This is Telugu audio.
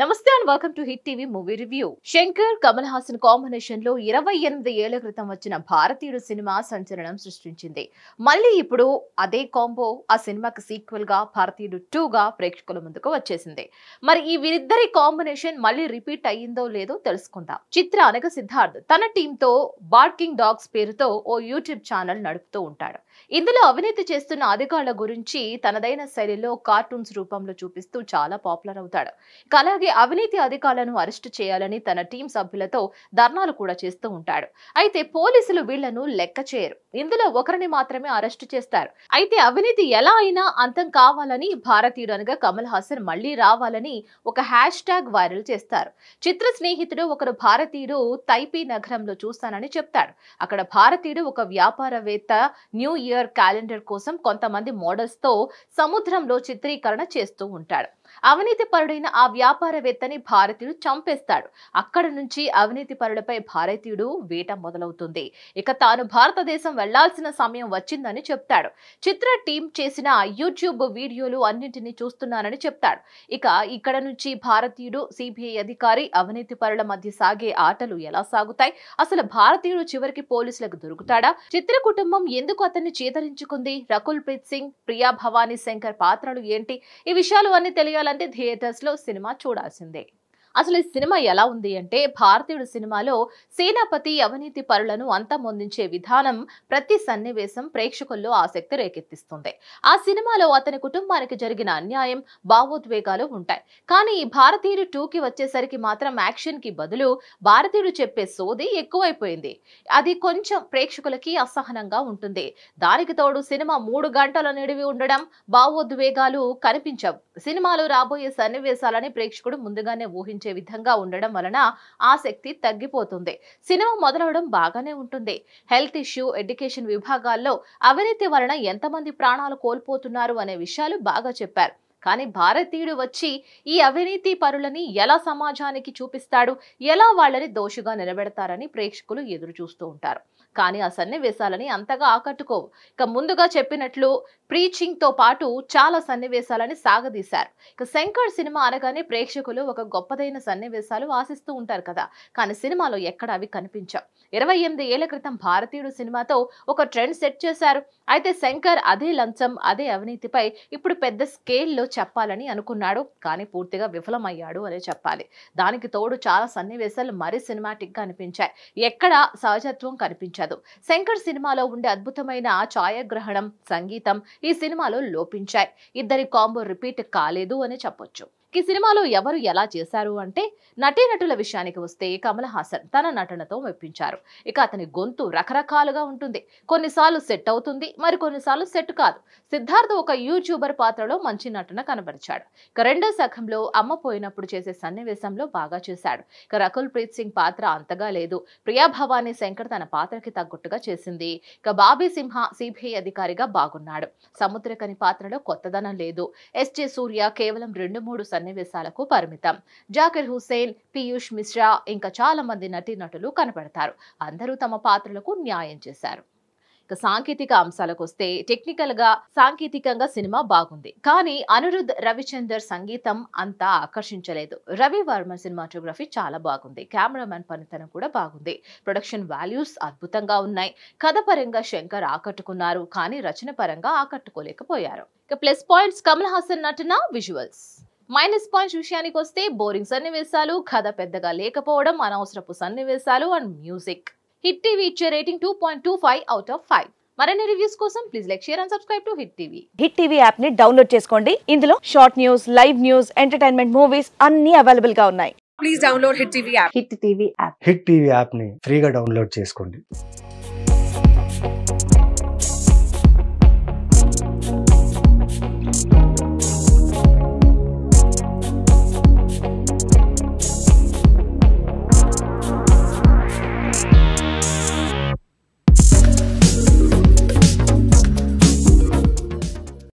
నమస్తే and welcome to Hit TV movie review. Shankar Kamal Haasan కాంబినేషన్లో ఇరవై ఎనిమిది ఏళ్ళ క్రితం వచ్చిన భారతీయుడు సినిమా సంచలనం సృష్టించింది. మళ్ళీ ఇప్పుడు అదే కాంబో ఆ సినిమాకి సీక్వెల్గా భారతీయుడు టూ గా ప్రేక్షకుల ముందుకు వచ్చేసింది. మరి ఈ వీరిద్దరి కాంబినేషన్ మళ్ళీ రిపీట్ అయ్యిందో లేదో తెలుసుకుందాం. చిత్ర అనగా సిద్ధార్థ్ తన టీమ్తో బార్కింగ్ డాగ్స్ పేరుతో ఓ యూట్యూబ్ ఛానల్ నడుపుతూ ఉంటాడు. ఇందులో అవినీతి చేస్తున్న అధికారుల గురించి తనదైన శైలిలో కార్టూన్స్ రూపంలో చూపిస్తూ చాలా పాపులర్ అవుతాడు. ఇక అలాగే అవినీతి అధికారులను అరెస్టు చేయాలని తన టీం సభ్యులతో ధర్నాలు కూడా చేస్తూ ఉంటాడు. అయితే పోలీసులు వీళ్ళను లెక్క చేయరు. ఇందులో ఒకరిని మాత్రమే అరెస్టు చేస్తారు. అయితే అవినీతి ఎలా అయినా అంతం కావాలని భారతీయుడు అనగా కమల్ హాసన్ మళ్ళీ రావాలని ఒక హ్యాష్ ట్యాగ్ వైరల్ చేస్తారు. చిత్ర స్నేహితుడు ఒకరు భారతీయుడు తైపీ నగరంలో చూస్తానని చెప్తాడు. అక్కడ భారతీయుడు ఒక వ్యాపారవేత్త న్యూ ఇయర్ క్యాలెండర్ కోసం కొంతమంది మోడల్స్తో సముద్రంలో చిత్రీకరణ చేస్తూ ఉంటాడు. అవినీతి పరుడైన ఆ వ్యాపారవేత్తని భారతీయుడు చంపేస్తాడు. అక్కడ నుంచి అవినీతి పరులపై భారతీయుడు వేట మొదలవుతుంది. ఇక తాను భారతదేశం వెళ్ళాల్సిన సమయం వచ్చిందని చెప్తాడు. చిత్ర టీం చేసిన యూట్యూబ్ వీడియోలు అన్నింటినీ చూస్తున్నానని చెప్తాడు. ఇక ఇక్కడ నుంచి భారతీయుడు సిబిఐ అధికారి అవినీతి పరుల మధ్య సాగే ఆటలు ఎలా సాగుతాయి? అసలు భారతీయుడు చివరికి పోలీసులకు దొరుకుతాడా? చిత్ర కుటుంబం ఎందుకు అతన్ని చేతరించుకుంది? రకుల్ ప్రీత్ సింగ్ ప్రియా భవానీ శంకర్ పాత్రలు ఏంటి? ఈ విషయాలు అన్ని తెలియాలని థియేటర్స్లో సినిమా చూడాల్సిందే. అసలు ఈ సినిమా ఎలా ఉంది అంటే భారతీయుడు సినిమాలో సేనాపతి అవినీతి పరులను అంతమొందించే విధానం ప్రతి సన్నివేశం ప్రేక్షకుల్లో ఆసక్తి రేకెత్తిస్తుంది. ఆ సినిమాలో అతని కుటుంబానికి జరిగిన అన్యాయం భావోద్వేగాలు ఉంటాయి. కానీ ఈ భారతీయుడు టూకి వచ్చేసరికి మాత్రం యాక్షన్కి బదులు భారతీయుడు చెప్పే సోది ఎక్కువైపోయింది. అది కొంచెం ప్రేక్షకులకి అసహనంగా ఉంటుంది. దానికి తోడు సినిమా మూడు గంటల నిడివి ఉండడం భావోద్వేగాలు కనిపించవు. సినిమాలో రాబోయే సన్నివేశాలని ప్రేక్షకుడు ముందుగానే ఊహించే విధంగా ఉండడం వలన ఆసక్తి తగ్గిపోతుంది. సినిమా మొదలవడం బాగానే ఉంటుంది. హెల్త్ ఇష్యూ ఎడ్యుకేషన్ విభాగాల్లో అవినీతి వలన ఎంతమంది ప్రాణాలు కోల్పోతున్నారు అనే విషయాలు బాగా చెప్పారు. కానీ భారతీయుడు వచ్చి ఈ అవినీతి పరులని ఎలా సమాజానికి చూపిస్తాడు? ఎలా వాళ్ళని దోషుగా నిలబెడతారని ప్రేక్షకులు ఎదురు చూస్తూ ఉంటారు. కానీ ఆ సన్నివేశాలని అంతగా ఆకట్టుకోవు. ఇక ముందుగా చెప్పినట్లు ప్రీచింగ్తో పాటు చాలా సన్నివేశాలని సాగదీశారు. ఇక శంకర్ సినిమా అనగానే ప్రేక్షకులు ఒక గొప్పదైన సన్నివేశాలు ఆశిస్తూ ఉంటారు కదా. కానీ సినిమాలో ఎక్కడ అవి కనిపించాం ఇరవై ఎనిమిది ఏళ్ళ క్రితం భారతీయుడు సినిమాతో ఒక ట్రెండ్ సెట్ చేశారు. అయితే శంకర్ అదే లంచం అదే అవినీతిపై ఇప్పుడు పెద్ద స్కేల్లో చెప్పాలని అనుకున్నాడు. కానీ పూర్తిగా విఫలమయ్యాడు అనే చెప్పాలి. దానికి తోడు చాలా సన్నివేశాలు మరీ సినిమాటిక్గా అనిపించాయి. ఎక్కడ సహజత్వం కనిపించదు. శంకర్ సినిమాలో ఉండే అద్భుతమైన ఛాయాగ్రహణం సంగీతం ఈ సినిమాలో లోపించాయి. ఇద్దరి కాంబో రిపీట్ కాలేదు అని చెప్పొచ్చు. ఈ సినిమాలో ఎవరు ఎలా చేశారు అంటే నటీనటుల విషయానికి వస్తే కమల్ హాసన్ తన నటనతో మెప్పించారు. ఇక అతని గొంతు రకరకాలుగా ఉంటుంది. కొన్నిసార్లు సెట్ అవుతుంది మరి కొన్నిసార్లు సెట్ కాదు. సిద్ధార్థ్ ఒక యూట్యూబర్ పాత్రలో మంచి నటన కనబరిచాడు. ఇక రెండో సగంలో అమ్మ పోయినప్పుడు చేసే సన్నివేశంలో బాగా చేశాడు. ఇక రకుల్ ప్రీత్ సింగ్ పాత్ర అంతగా లేదు. ప్రియా భవానీ శంకర్ తన పాత్రకి తగ్గట్టుగా చేసింది. ఇక బాబీ సింహ సిబిఐ అధికారిగా బాగున్నాడు. సముద్రకని పాత్రలో కొత్తదనం లేదు. ఎస్జే సూర్య కేవలం రెండు మూడు సన్నివేశాలకు పరిమితం. జాకిర్ హుసేన్ పీయూష్ మిశ్రా ఇంకా చాలా మంది నటీనటులు కనపడతారు అందరూ తమ పాత్రలకు న్యాయం చేశారు. ఇక సాంకేతిక అంశాలకు వస్తే టెక్నికల్గా సాంకేతికంగా సినిమా బాగుంది. కానీ అనిరుద్ రవిచందర్ సంగీతం అంతా ఆకర్షించలేదు. రవి వర్మ సినిమాటోగ్రఫీ చాలా బాగుంది. కెమెరామెన్ పనితనం కూడా బాగుంది. ప్రొడక్షన్ వాల్యూస్ అద్భుతంగా ఉన్నాయి. కథ పరంగా శంకర్ ఆకట్టుకున్నారు. కానీ రచన పరంగా ఆకట్టుకోలేకపోయారు. ఇక ప్లస్ పాయింట్స్ కమల్ హాసన్ నటన విజువల్స్. మైనస్ పాయింట్స్ విషయానికి వస్తే బోరింగ్ సన్నివేశాలు కథ పెద్దగా లేకపోవడం అనవసరపు సన్నివేశాలు అండ్ మ్యూజిక్. హిట్ టీవీ ఇచ్చే rating two point two five out of five మరిన్ని రివ్యూస్ కోసం please like share and subscribe to Hit TV. Hit TV యాప్ని డౌన్లోడ్ చేసుకోండి. ఇందులో short news live news entertainment movies అన్ని అవైలబుల్గా ఉన్నాయి. please download Hit TV app. Hit TV app. Hit TV యాప్ని ఫ్రీగా డౌన్లోడ్ చేసుకోండి.